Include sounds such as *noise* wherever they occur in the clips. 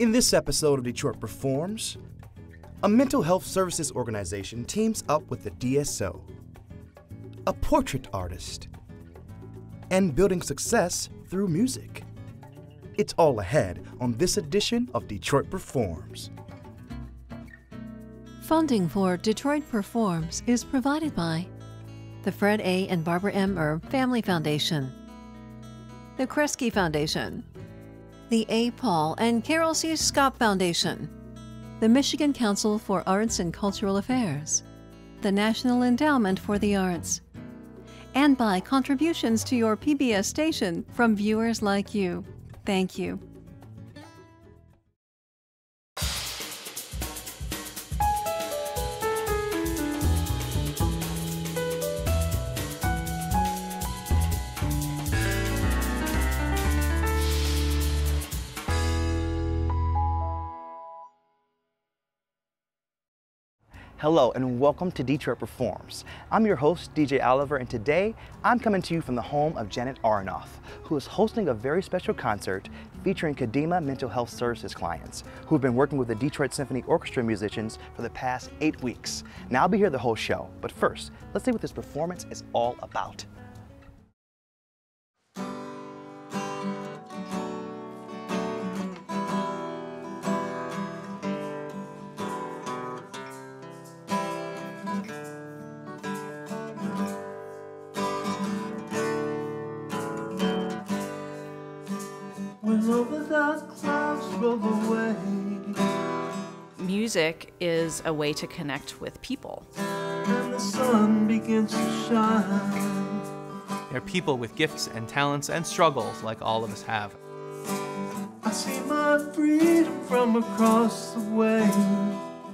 In this episode of Detroit Performs, a mental health services organization teams up with the DSO, a portrait artist, and building success through music. It's all ahead on this edition of Detroit Performs. Funding for Detroit Performs is provided by the Fred A. and Barbara M. Erb Family Foundation, the Kresge Foundation, the A. Paul and Carol C. Scott Foundation, the Michigan Council for Arts and Cultural Affairs, the National Endowment for the Arts, and by contributions to your PBS station from viewers like you. Thank you. Hello and welcome to Detroit Performs. I'm your host, DJ Oliver, and today I'm coming to you from the home of Janet Aronoff, who is hosting a very special concert featuring Kadima Mental Health Services clients who have been working with the Detroit Symphony Orchestra musicians for the past eight weeks. Now I'll be here the whole show, but first, let's see what this performance is all about. Music is a way to connect with people. and the sun begins to shine. They're people with gifts and talents and struggles like all of us have. I see my freedom from across the way.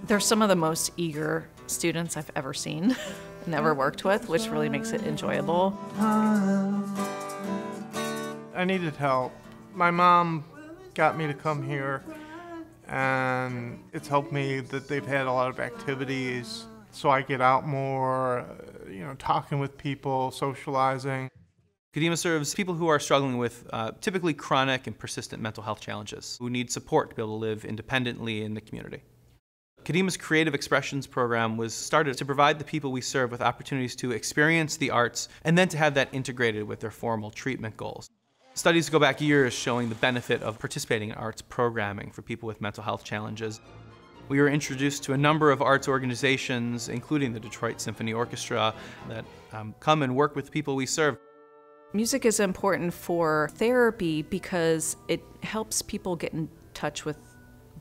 They're some of the most eager students I've ever seen *laughs* and ever worked with, which really makes it enjoyable. I needed help. My mom got me to come here, and it's helped me that they've had a lot of activities so I get out more, uh, you know, talking with people, socializing. Kadima serves people who are struggling with uh, typically chronic and persistent mental health challenges, who need support to be able to live independently in the community. Kadima's Creative Expressions program was started to provide the people we serve with opportunities to experience the arts and then to have that integrated with their formal treatment goals. Studies go back years showing the benefit of participating in arts programming for people with mental health challenges. We were introduced to a number of arts organizations, including the Detroit Symphony Orchestra, that um, come and work with people we serve. Music is important for therapy because it helps people get in touch with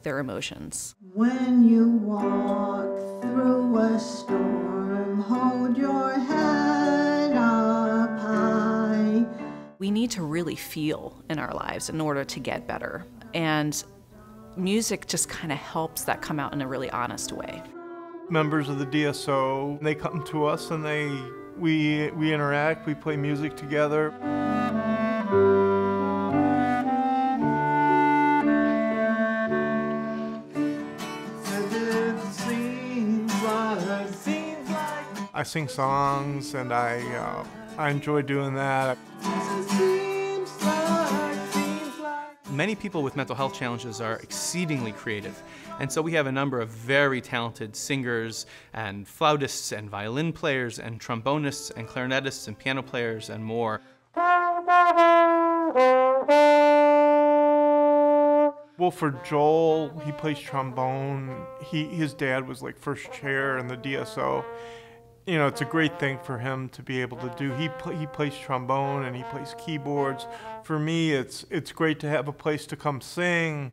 their emotions. When you walk through a storm, hold your head We need to really feel in our lives in order to get better. And music just kind of helps that come out in a really honest way. Members of the DSO, they come to us and they we we interact, we play music together. I sing songs and I uh, I enjoy doing that. Many people with mental health challenges are exceedingly creative, and so we have a number of very talented singers and flautists and violin players and trombonists and clarinetists and piano players and more. Well, for Joel, he plays trombone. He his dad was like first chair in the DSO. You know, it's a great thing for him to be able to do. He pl- he plays trombone and he plays keyboards. For me, it's it's great to have a place to come sing.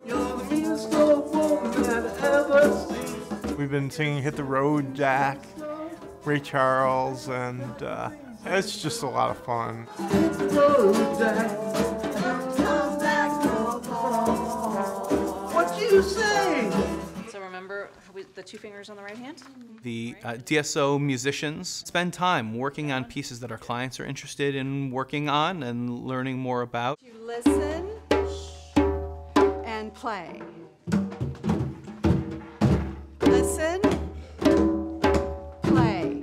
We've been singing "Hit the Road, Jack," Ray Charles, and uh, it's just a lot of fun. What you say? So remember the two fingers on the right hand? The uh, DSO musicians spend time working on pieces that our clients are interested in working on and learning more about. You listen and play. Listen, play.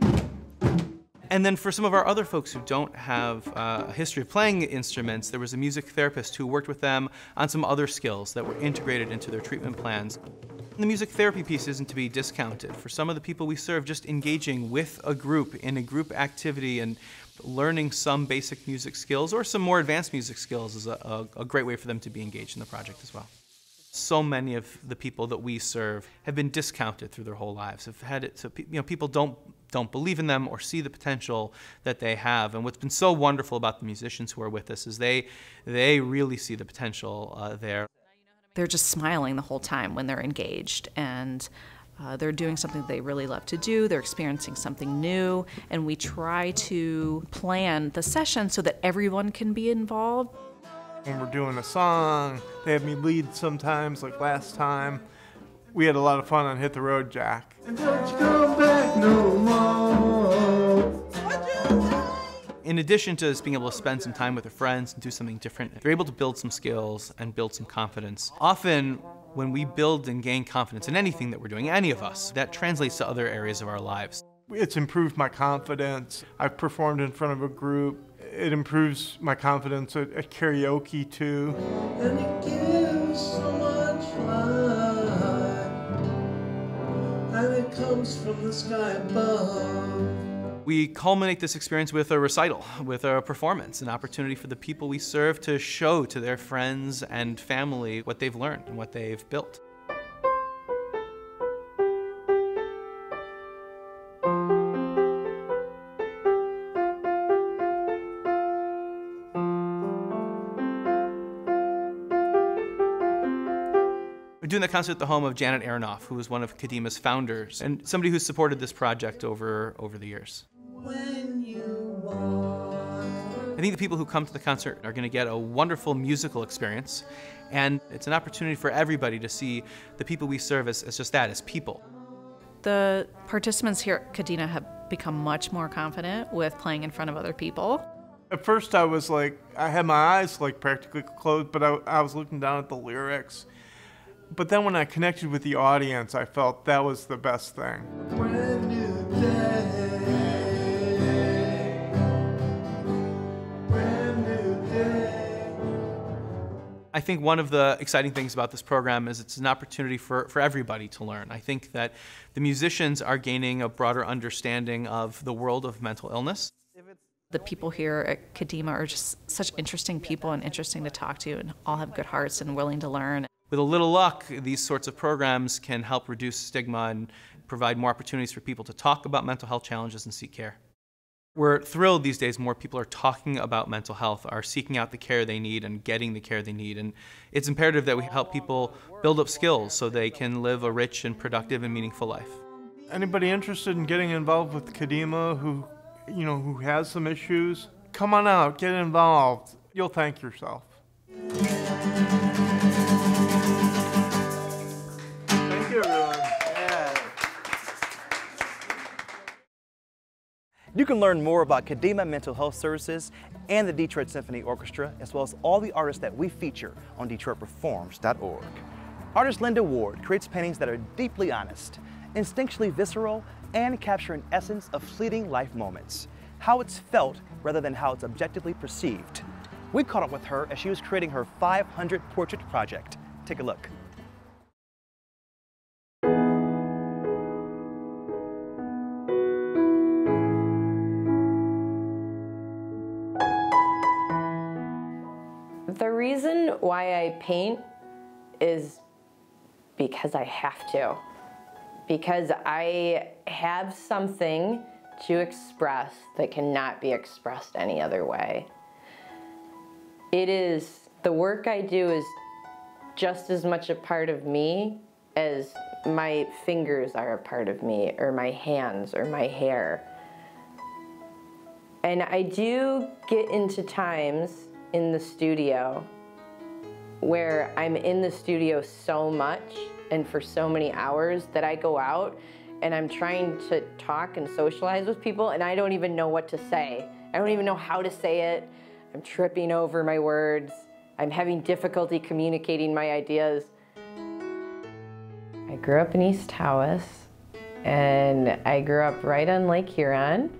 And then for some of our other folks who don't have uh, a history of playing instruments, there was a music therapist who worked with them on some other skills that were integrated into their treatment plans. The music therapy piece isn't to be discounted. For some of the people we serve, just engaging with a group in a group activity and learning some basic music skills or some more advanced music skills is a, a, a great way for them to be engaged in the project as well so many of the people that we serve have been discounted through their whole lives. Have had it so you know people don't don't believe in them or see the potential that they have. And what's been so wonderful about the musicians who are with us is they they really see the potential uh, there. They're just smiling the whole time when they're engaged and. Uh, they're doing something they really love to do. They're experiencing something new, and we try to plan the session so that everyone can be involved when we're doing a song. They have me lead sometimes, like last time. We had a lot of fun on Hit the Road Jack. In addition to just being able to spend some time with their friends and do something different, they're able to build some skills and build some confidence. Often, when we build and gain confidence in anything that we're doing, any of us, that translates to other areas of our lives. It's improved my confidence. I've performed in front of a group it improves my confidence at, at karaoke too. And it gives so much light, and it comes from the sky above. We culminate this experience with a recital, with a performance, an opportunity for the people we serve to show to their friends and family what they've learned and what they've built. We're doing the concert at the home of Janet Aronoff, who was one of Kadima's founders and somebody who's supported this project over, over the years. I think the people who come to the concert are going to get a wonderful musical experience, and it's an opportunity for everybody to see the people we serve as, as just that, as people. The participants here at Kadima have become much more confident with playing in front of other people. At first, I was like, I had my eyes like practically closed, but I, I was looking down at the lyrics but then when I connected with the audience, I felt that was the best thing. I think one of the exciting things about this program is it's an opportunity for, for everybody to learn. I think that the musicians are gaining a broader understanding of the world of mental illness. The people here at Kadima are just such interesting people and interesting to talk to and all have good hearts and willing to learn with a little luck, these sorts of programs can help reduce stigma and provide more opportunities for people to talk about mental health challenges and seek care. We're thrilled these days more people are talking about mental health, are seeking out the care they need and getting the care they need. And it's imperative that we help people build up skills so they can live a rich and productive and meaningful life. Anybody interested in getting involved with Kadima who, you know, who has some issues, come on out, get involved. You'll thank yourself. You can learn more about Kadima Mental Health Services and the Detroit Symphony Orchestra, as well as all the artists that we feature on DetroitPerforms.org. Artist Linda Ward creates paintings that are deeply honest, instinctually visceral, and capture an essence of fleeting life moments, how it's felt rather than how it's objectively perceived. We caught up with her as she was creating her 500 portrait project. Take a look. I paint is because I have to. Because I have something to express that cannot be expressed any other way. It is, the work I do is just as much a part of me as my fingers are a part of me, or my hands, or my hair. And I do get into times in the studio where I'm in the studio so much and for so many hours that I go out and I'm trying to talk and socialize with people and I don't even know what to say. I don't even know how to say it. I'm tripping over my words. I'm having difficulty communicating my ideas. I grew up in East Tawas and I grew up right on Lake Huron.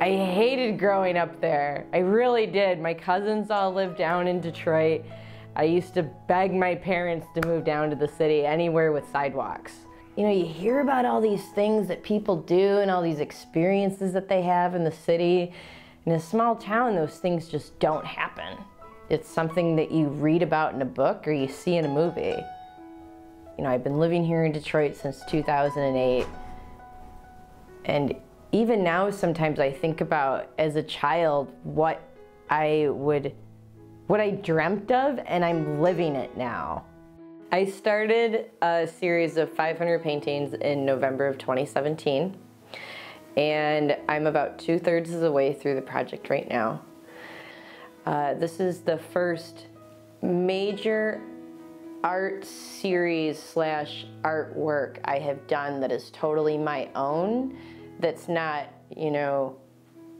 I hated growing up there. I really did. My cousins all lived down in Detroit. I used to beg my parents to move down to the city, anywhere with sidewalks. You know, you hear about all these things that people do and all these experiences that they have in the city. In a small town, those things just don't happen. It's something that you read about in a book or you see in a movie. You know, I've been living here in Detroit since 2008. And even now, sometimes I think about as a child what I would, what I dreamt of, and I'm living it now. I started a series of 500 paintings in November of 2017, and I'm about two thirds of the way through the project right now. Uh, this is the first major art series slash artwork I have done that is totally my own that's not, you know,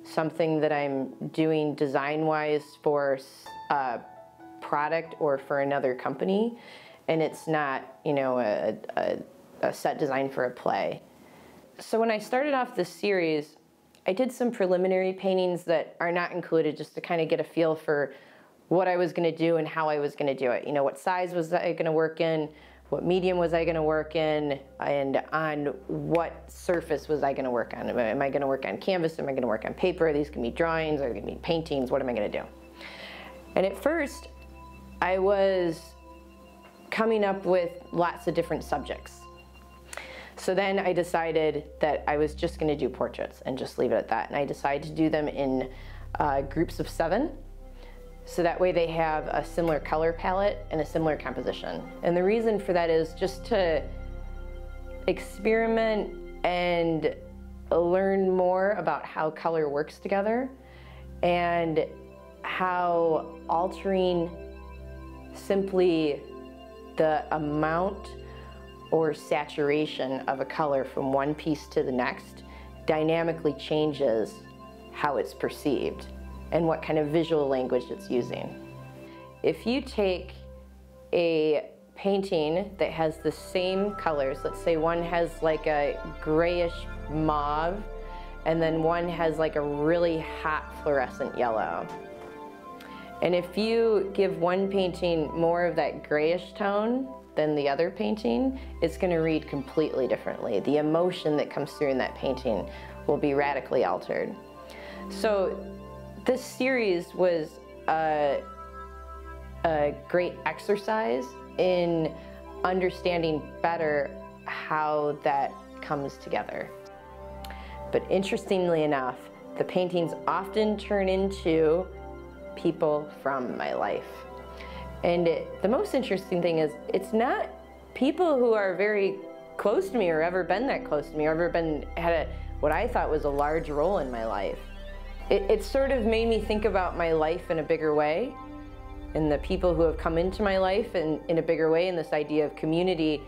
something that I'm doing design-wise for a product or for another company, and it's not, you know, a, a, a set design for a play. So when I started off this series, I did some preliminary paintings that are not included just to kind of get a feel for what I was going to do and how I was going to do it. You know, what size was I going to work in, what medium was I going to work in, and on what surface was I going to work on. Am I going to work on canvas? Am I going to work on paper? Are these going to be drawings? Are they going to be paintings? What am I going to do? And at first, I was coming up with lots of different subjects. So then I decided that I was just going to do portraits and just leave it at that. And I decided to do them in uh, groups of seven. So that way they have a similar color palette and a similar composition. And the reason for that is just to experiment and learn more about how color works together and how altering simply the amount or saturation of a color from one piece to the next dynamically changes how it's perceived and what kind of visual language it's using. If you take a painting that has the same colors, let's say one has like a grayish mauve and then one has like a really hot fluorescent yellow. And if you give one painting more of that grayish tone than the other painting, it's going to read completely differently. The emotion that comes through in that painting will be radically altered. So this series was a, a great exercise in understanding better how that comes together. But interestingly enough, the paintings often turn into people from my life. And it, the most interesting thing is it's not people who are very close to me or ever been that close to me or ever been had a, what I thought was a large role in my life. It, it sort of made me think about my life in a bigger way and the people who have come into my life in, in a bigger way and this idea of community.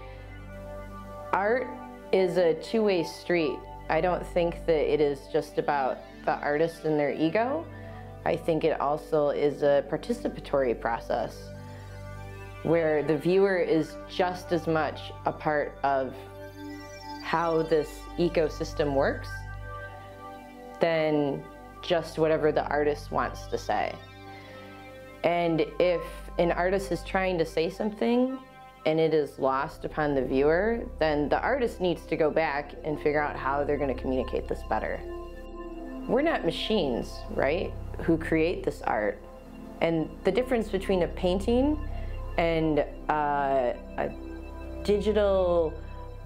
Art is a two-way street. I don't think that it is just about the artist and their ego. I think it also is a participatory process where the viewer is just as much a part of how this ecosystem works than just whatever the artist wants to say. And if an artist is trying to say something and it is lost upon the viewer, then the artist needs to go back and figure out how they're going to communicate this better. We're not machines, right, who create this art. And the difference between a painting and uh, a digital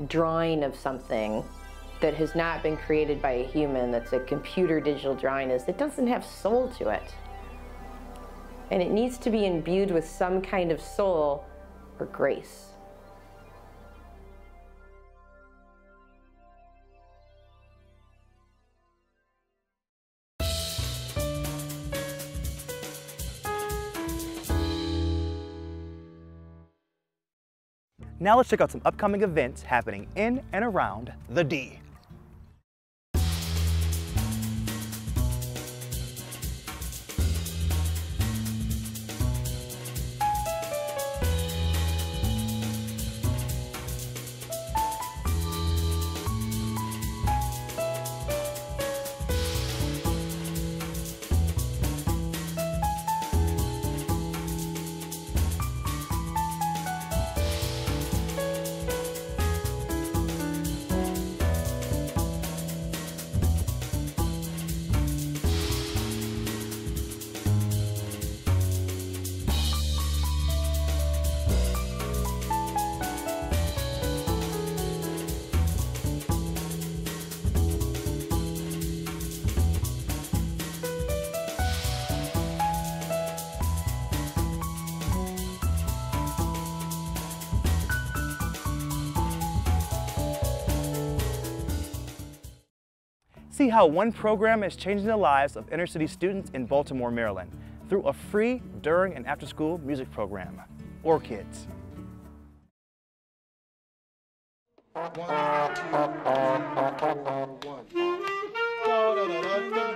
drawing of something that has not been created by a human, that's a computer digital drawing, is it doesn't have soul to it. And it needs to be imbued with some kind of soul or grace. Now let's check out some upcoming events happening in and around the D. See how one program is changing the lives of inner city students in Baltimore, Maryland through a free during and after school music program, OrchKids.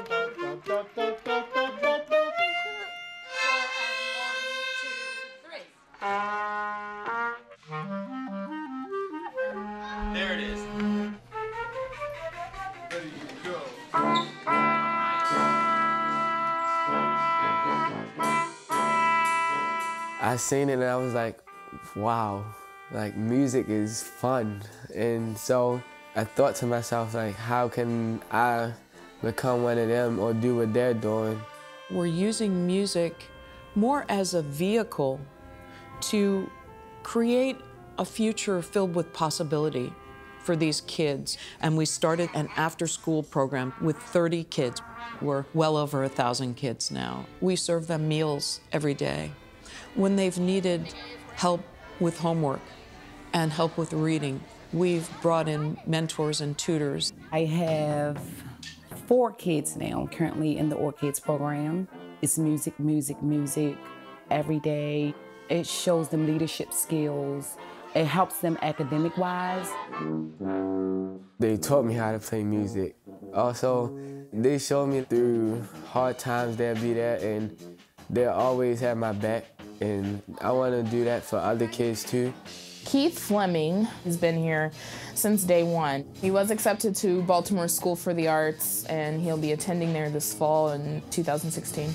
There I seen it and I was like, wow, like music is fun. And so I thought to myself, like, how can I become one of them or do what they're doing? We're using music more as a vehicle to create a future filled with possibility for these kids. And we started an after school program with 30 kids. We're well over a thousand kids now. We serve them meals every day. When they've needed help with homework and help with reading, we've brought in mentors and tutors. I have four kids now currently in the OrchKids program. It's music, music, music every day. It shows them leadership skills. It helps them academic wise. They taught me how to play music. Also, they showed me through hard times they'll be there and they'll always have my back. And I want to do that for other kids too. Keith Fleming has been here since day one. He was accepted to Baltimore School for the Arts, and he'll be attending there this fall in 2016.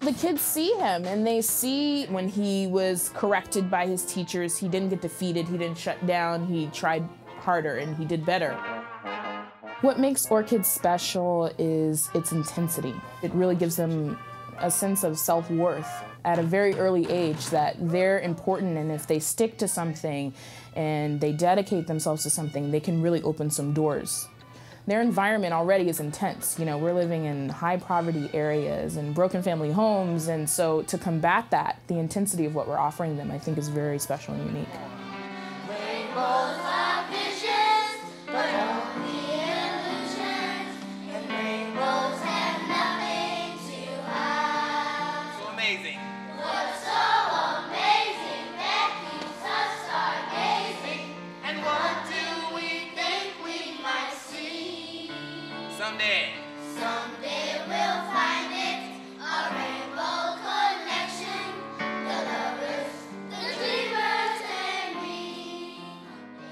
The kids see him and they see when he was corrected by his teachers, he didn't get defeated, he didn't shut down, he tried harder and he did better. What makes OrchKids special is its intensity. It really gives them a sense of self worth at a very early age that they're important, and if they stick to something and they dedicate themselves to something, they can really open some doors. Their environment already is intense. You know, we're living in high poverty areas and broken family homes, and so to combat that, the intensity of what we're offering them, I think, is very special and unique. So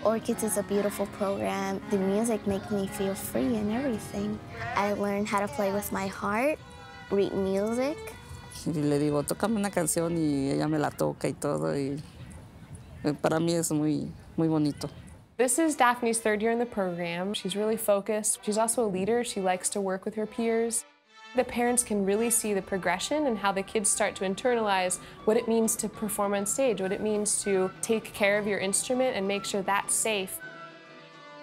OrchKids is a beautiful program. The music makes me feel free and everything. I learned how to play with my heart, read music. Y le digo, tócame una canción y ella me la toca y todo. Y eh, para mí es muy, muy bonito. This is Daphne's third year in the program. She's really focused. She's also a leader. She likes to work with her peers. The parents can really see the progression and how the kids start to internalize what it means to perform on stage, what it means to take care of your instrument and make sure that's safe.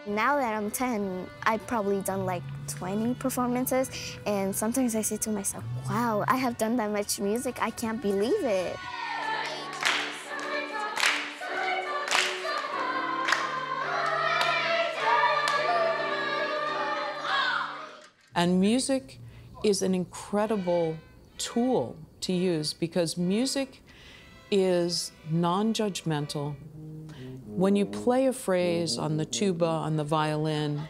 Now that I'm 10, I've probably done like 20 performances, and sometimes I say to myself, wow, I have done that much music, I can't believe it. And music is an incredible tool to use because music is non judgmental. When you play a phrase on the tuba, on the violin,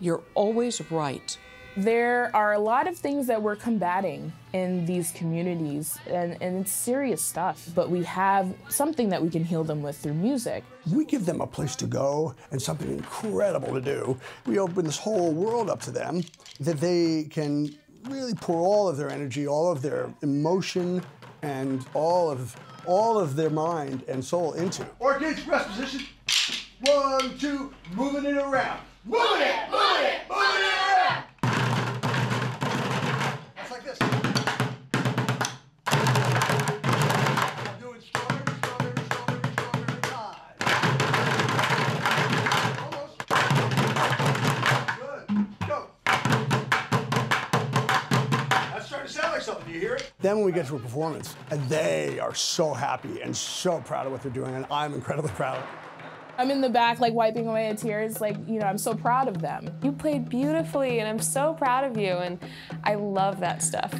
you're always right. There are a lot of things that we're combating in these communities, and, and it's serious stuff, but we have something that we can heal them with through music. We give them a place to go and something incredible to do. We open this whole world up to them that they can really pour all of their energy, all of their emotion, and all of all of their mind and soul into. OrchKids, rest position. One, two, moving it around. Moving it, moving it, moving it Then when we get to a performance, and they are so happy and so proud of what they're doing, and I'm incredibly proud. I'm in the back, like wiping away the tears, like, you know, I'm so proud of them. You played beautifully, and I'm so proud of you, and I love that stuff.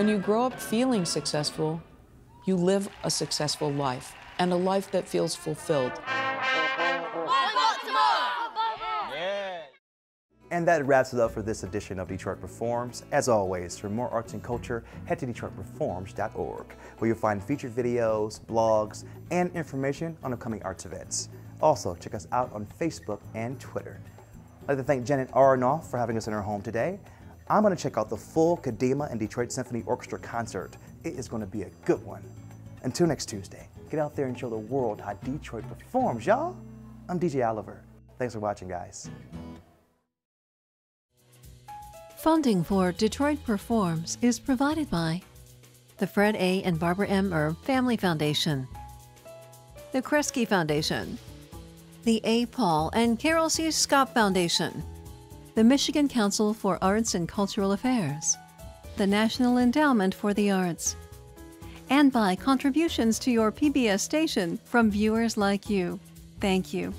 When you grow up feeling successful, you live a successful life and a life that feels fulfilled. And that wraps it up for this edition of Detroit Performs. As always, for more arts and culture, head to DetroitPerforms.org, where you'll find featured videos, blogs, and information on upcoming arts events. Also, check us out on Facebook and Twitter. I'd like to thank Janet Aronoff for having us in her home today. I'm going to check out the full Kadima and Detroit Symphony Orchestra concert. It is going to be a good one. Until next Tuesday, get out there and show the world how Detroit performs, y'all. I'm DJ Oliver. Thanks for watching, guys. Funding for Detroit Performs is provided by the Fred A. and Barbara M. Erb Family Foundation, the Kresge Foundation, the A. Paul and Carol C. Scott Foundation, the Michigan Council for Arts and Cultural Affairs, the National Endowment for the Arts, and by contributions to your PBS station from viewers like you. Thank you.